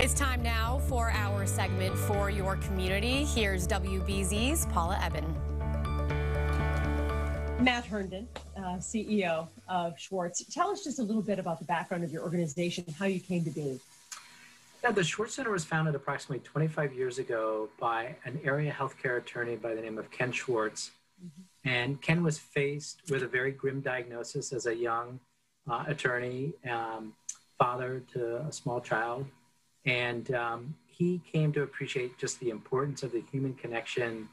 It's time now for our segment for your community. Here's WBZ's Paula Ebben. Matt Herndon, uh, CEO of Schwartz. Tell us just a little bit about the background of your organization, and how you came to be. Yeah, the Schwartz Center was founded approximately 25 years ago by an area healthcare attorney by the name of Ken Schwartz. Mm-hmm. And Ken was faced with a very grim diagnosis as a young uh, attorney, um, father to a small child. And um, he came to appreciate just the importance of the human connection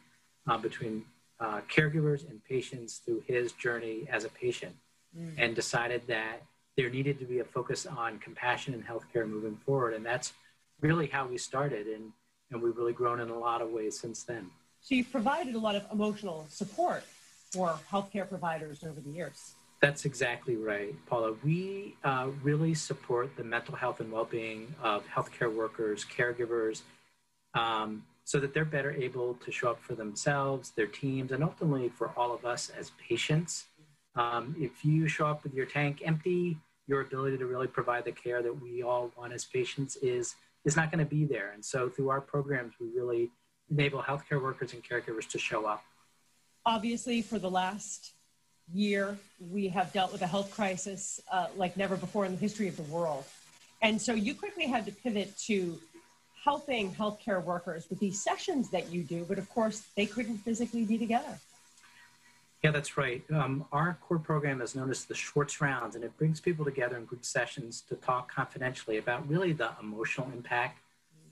uh, between uh, caregivers and patients through his journey as a patient mm. and decided that there needed to be a focus on compassion and healthcare moving forward. And that's really how we started. And, and we've really grown in a lot of ways since then. So you've provided a lot of emotional support for healthcare providers over the years. That's exactly right, Paula. We uh, really support the mental health and well being of healthcare workers, caregivers, um, so that they're better able to show up for themselves, their teams, and ultimately for all of us as patients. Um, if you show up with your tank empty, your ability to really provide the care that we all want as patients is is not going to be there. And so through our programs, we really enable healthcare workers and caregivers to show up. Obviously, for the last year, we have dealt with a health crisis uh, like never before in the history of the world. And so you quickly had to pivot to helping healthcare workers with these sessions that you do, but of course, they couldn't physically be together. Yeah, that's right. Um, our core program is known as the Schwartz Rounds, and it brings people together in group sessions to talk confidentially about really the emotional impact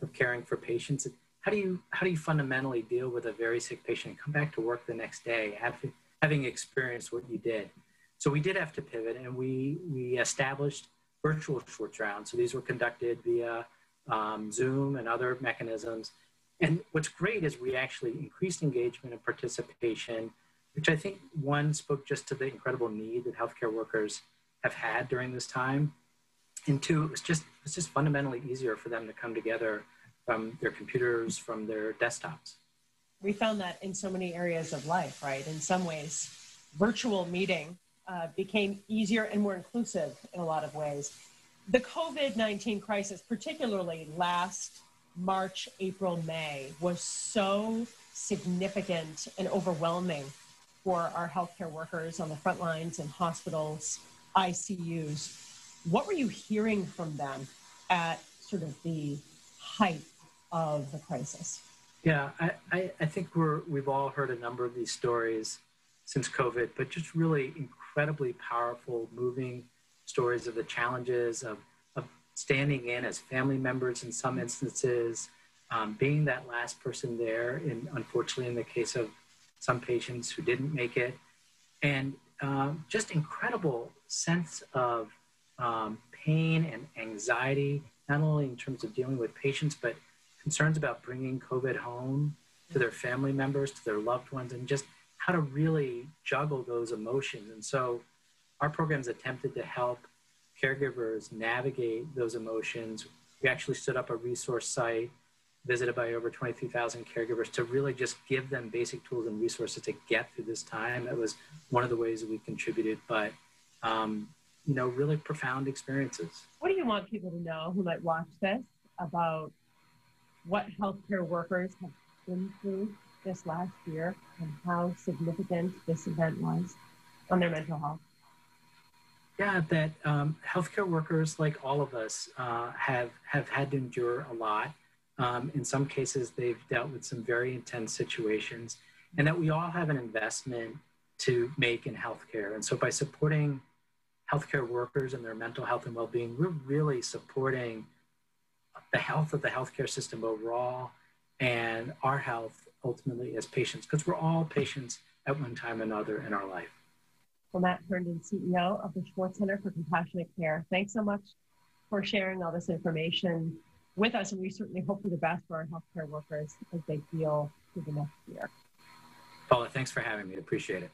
of caring for patients. How do you how do you fundamentally deal with a very sick patient and come back to work the next day after having experienced what you did? So we did have to pivot, and we we established virtual Schwartz Rounds. So these were conducted via um, Zoom and other mechanisms. And what's great is we actually increased engagement and participation, which I think one spoke just to the incredible need that healthcare workers have had during this time. And two, it was just it was just fundamentally easier for them to come together from their computers, from their desktops. We found that in so many areas of life, right? In some ways, virtual meeting uh, became easier and more inclusive in a lot of ways the COVID 19 crisis, particularly last March, April, May, was so significant and overwhelming for our healthcare workers on the front lines in hospitals, ICUs. What were you hearing from them at sort of the height of the crisis? Yeah, I, I, I think we're, we've all heard a number of these stories since COVID, but just really incredibly powerful, moving stories of the challenges of, of standing in as family members in some instances, um, being that last person there, in, unfortunately, in the case of some patients who didn't make it, and um, just incredible sense of um, pain and anxiety, not only in terms of dealing with patients, but concerns about bringing COVID home to their family members, to their loved ones, and just how to really juggle those emotions. And so our programs attempted to help caregivers navigate those emotions. We actually stood up a resource site visited by over 23,000 caregivers to really just give them basic tools and resources to get through this time. That was one of the ways that we contributed, but um, you know, really profound experiences. What do you want people to know who might watch this about what healthcare workers have been through this last year and how significant this event was on their mental health? Yeah, that um, healthcare workers, like all of us, uh, have have had to endure a lot. Um, in some cases, they've dealt with some very intense situations, and that we all have an investment to make in healthcare. And so, by supporting healthcare workers and their mental health and well-being, we're really supporting the health of the healthcare system overall and our health ultimately as patients, because we're all patients at one time or another in our life. Well, Matt Herndon, CEO of the Schwartz Center for Compassionate Care. Thanks so much for sharing all this information with us, and we certainly hope for the best for our healthcare workers as they deal through the next year. Paula, thanks for having me. Appreciate it.